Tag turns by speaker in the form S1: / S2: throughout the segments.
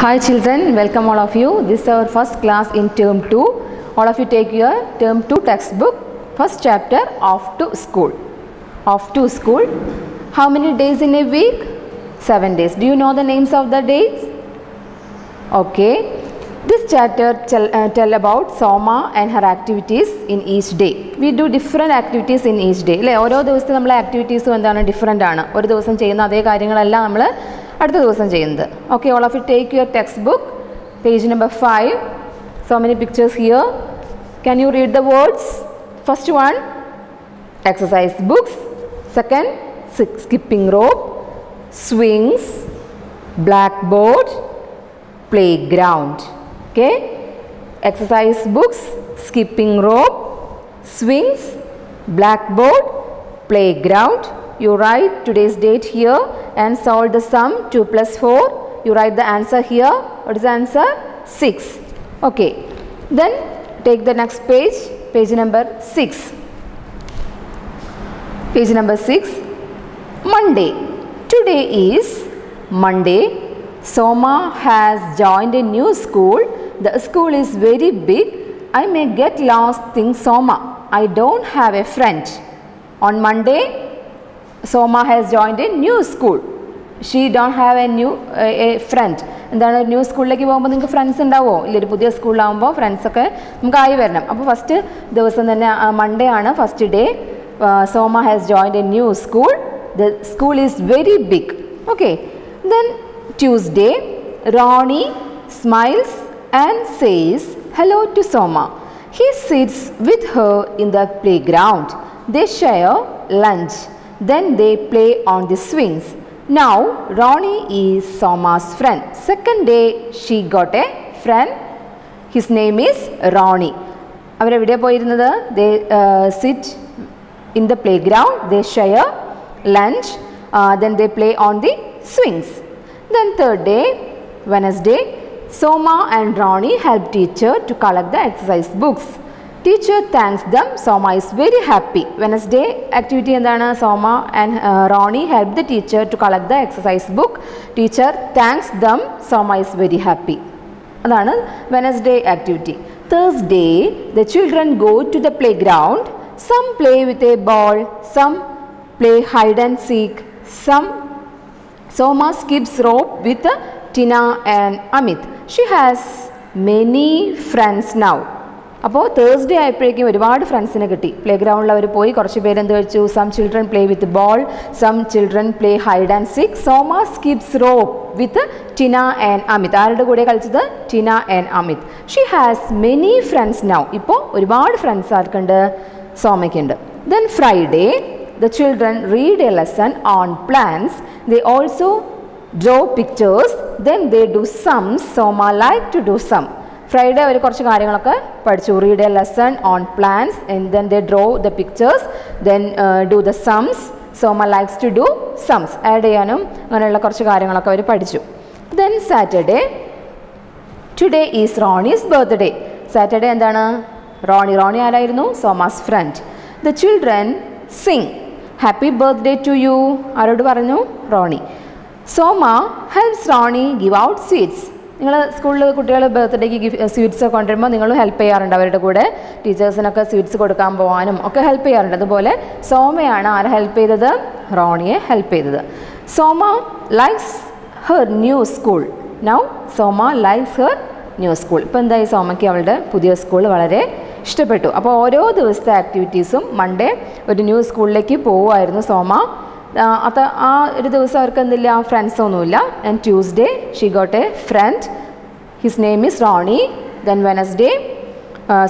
S1: Hi children, welcome all of you. This is our first class in term 2. All of you take your term 2 textbook, first chapter off to school. Off to school. How many days in a week? 7 days. Do you know the names of the days? Okay. This chapter tell, uh, tell about Soma and her activities in each day. We do different activities in each day. അല്ലേ ഓരോ ദിവസത്തെ നമ്മളെ ആക്ടിവിറ്റീസും എന്താണ് different ആണ് ഒരു ദിവസം ചെയ്യുന്ന അതേ കാര്യങ്ങളല്ല നമ്മൾ അടുത്ത ദിവസം ചെയ്യുന്നത് okay all of you take your text book page number five so many pictures here can you read the words first one exercise books second si- skipping rope swings blackboard playground okay exercise books skipping rope swings blackboard playground you write today's date here and solve the sum 2 plus 4 you write the answer here what is the answer 6 okay then take the next page page number 6 Page number 6 Monday. Today is Monday. Soma has joined a new school. The school is very big. I may get lost, thinks Soma. I don't have a friend. On Monday, Soma has joined a new school. She don't have a new a friend എന്താണ്? New സ്കൂളിലേക്ക് പോകുമ്പോൾ നിങ്ങൾക്ക് friends ഉണ്ടാവുമോ ഇല്ല ഒരു പുതിയ സ്കൂളിലാവുമ്പോൾ ഫ്രണ്ട്സൊക്കെ നമുക്ക് ആയി വരണം. അപ്പോൾ ഫസ്റ്റ് ദിവസം തന്നെ മൺഡേ ആണ് first day Soma has joined a new school the school is very big okay then Tuesday Ronnie smiles and says hello to Soma he sits with her in the play ground the share lunch then they play on the swings. Now Ronnie is Soma's friend. Second day she got a friend. His name is Ronnie. അവരെവിടെ പോയിരുന്നത് they sit in the play ground they share lunch then they play on the swings then third day Wednesday Soma and Ronnie help teacher to collect the exercise books teacher thanks dum Soma is very happy Wednesday activity എന്താണ് സോമ and Ronnie help the teacher to collect the exercise book teacher thanks dum Soma is very happy അതാണ് Wednesday activity Thursday the children go to the play ground some play with a ball some play hide and seek some Soma skips rope with Tina and Amit. She has many friends now. അപ്പോൾ Thursday ആയപ്പോഴേക്കും ഒരുപാട് ഫ്രണ്ട്സിനെ കിട്ടി. Play ഗ്രൗണ്ടിൽ അവർ പോയി കുറച്ച് പേരെന്ത് വെച്ചു some children play with ball some children play hide and seek Soma skips rope with Tina and Amit ആരുടെ കൂടെ കളിച്ചത്? Tina and Amit she has many friends now ഇപ്പോൾ ഒരുപാട് ഫ്രണ്ട്സ് ആർക്കുണ്ട്? സോമയ്ക്കുണ്ട്. Then Friday the children read a lesson on plans They also draw pictures then they do some Soma like to do some. Friday അവർ കുറച്ച് കാര്യങ്ങളൊക്കെ പഠിച്ചു. Read a lesson on plans and then they draw the pictures then do the sums Soma likes to do sums add ചെയ്യാനും അങ്ങനെയുള്ള കുറച്ച് കാര്യങ്ങളൊക്കെ അവർ പഠിച്ചു. Then Saturday today is Ronnie's birthday Saturday എന്താണ്? റോണി റോണി ആരായിരുന്നു? Soma's friend the children sing happy birthday to you ആരോട് പറഞ്ഞു? Ronnie Soma helps Ronnie give out sweets നിങ്ങൾ സ്കൂളിൽ കുട്ടികൾ ബർത്ത്ഡേക്ക് ഗിഫ്റ്റ് സ്വീറ്റ്സ് ഒക്കെ കൊണ്ടുവരുമ്പോൾ നിങ്ങൾ ഹെൽപ്പ് ചെയ്യാറുണ്ട് അവരുടെ കൂടെ. ടീച്ചേഴ്സിനൊക്കെ സ്വീറ്റ്സ് കൊടുക്കാൻ പോകാനും ഒക്കെ ഹെൽപ്പ് ചെയ്യാറുണ്ട്. അതുപോലെ സോമയാണ് ആരെ ഹെൽപ്പ് ചെയ്തത്? റോണിയെ ഹെൽപ്പ് ചെയ്തത്. Soma likes her new school now Soma likes her new school ഇപ്പോൾ എന്തായി സോമയ്ക്ക് അവളുടെ പുതിയ സ്കൂൾ വളരെ ഇഷ്ടപ്പെട്ടു. അപ്പോൾ ഓരോ ദിവസത്തെ ആക്ടിവിറ്റീസും മൺഡേ ഒരു ന്യൂ സ്കൂളിലേക്ക് പോവുമായിരുന്നു സോമ. അത് ആ ഒരു ദിവസം അവർക്ക് എന്തില്ല? ഫ്രണ്ട്സ് ഒന്നുമില്ല. And Tuesday she got a friend his name is Ronnie then Wednesday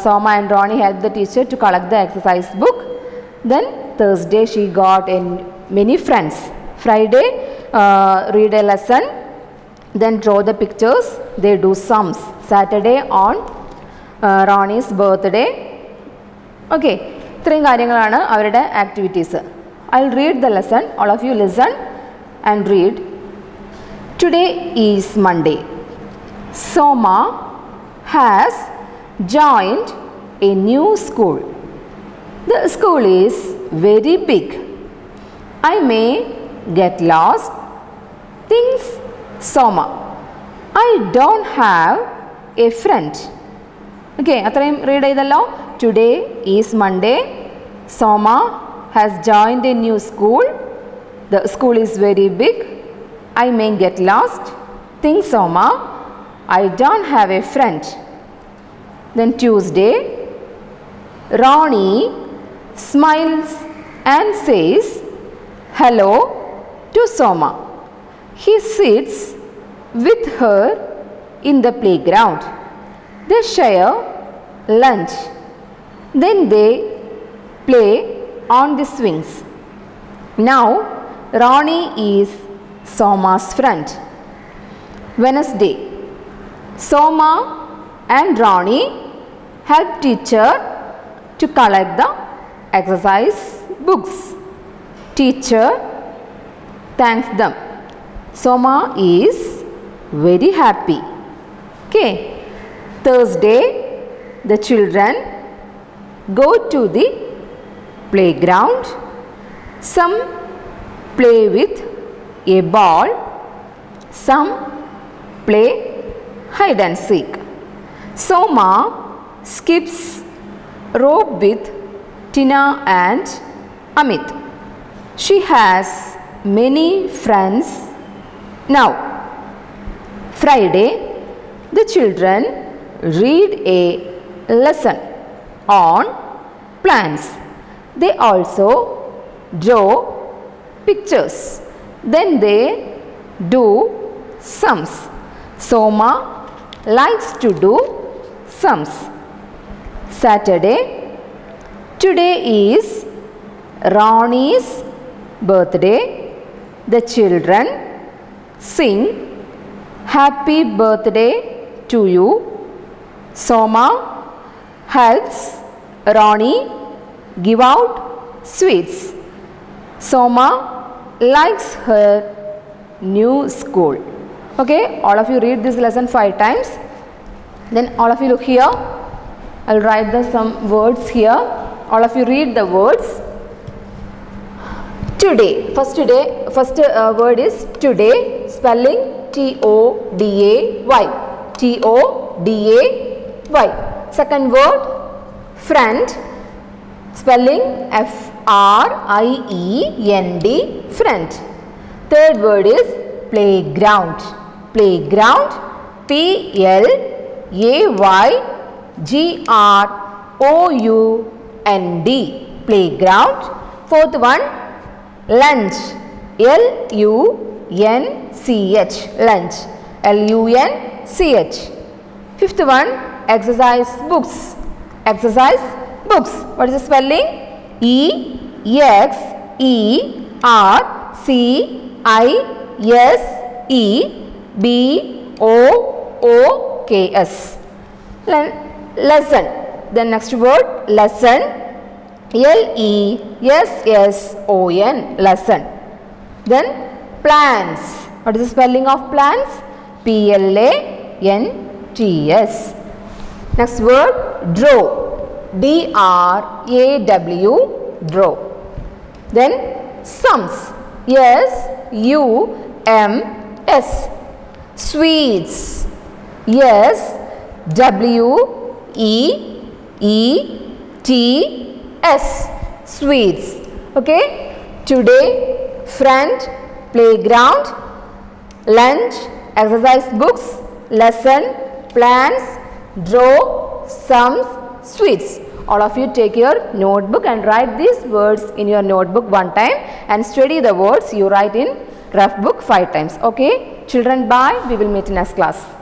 S1: Soma and Ronnie help the teacher to collect the exercise book then Thursday she got an many friends Friday read a lesson then draw the pictures they do sums Saturday on Ronnie's birthday okay ഇത്രയും കാര്യങ്ങളാണ് അവരുടെ activities I read the lesson all of you listen and read today is Monday Soma has joined a new school. The school is very big. I may get lost. Thinks Soma. I don't have a friend okay അത്രയും read ചെയ്തല്ലോ today is Monday Soma has joined a new school, the school is very big, I may get lost, thinks Soma. I don't have a friend. Then Tuesday, Ronnie smiles and says hello to Soma. He sits with her in the playground. They share lunch. Then they play on the swings. Now Ronnie is Soma's friend. Wednesday. Soma and Ronnie help teacher to collect the exercise books. Teacher thanks them. Soma is very happy. Okay. Thursday, the children go to the playground. Some play with a ball, some play hide and seek. Soma skips rope with Tina and Amit. She has many friends now. Friday, the children read a lesson on plants. They also draw pictures. Then they do sums. Soma likes to do sums. Saturday, today is Ronnie's birthday. The children sing happy birthday to you. Soma helps Ronnie give out sweets. Soma likes her new school. Okay, all of you read this lesson five times. Then all of you look here. I'll write the some words here. All of you read the words. Today. First today, first uh, word is today. Spelling T O D A Y. T O D A Y. Second word friend. Spelling F R I E N D. Friend. Third word is playground. Playground. P L A Y G R O U N D. Playground. Fourth one lunch L U N C H lunch L U N C H fifth one exercise books exercise books what is the spelling E X E R C I S E B O O K S Le- lesson then next word lesson L E S S O N lesson. Then plants. What is the spelling of plants? P L A N T S. Next word draw. D R A W draw. Then sums. S U M S. Sweets. S W E E T S sweets okay today friend playground lunch exercise books lesson plans draw sums sweets. All of you take your notebook and write these words in your notebook one time and study the words you write in rough book five times okay? Children bye. We will meet in next class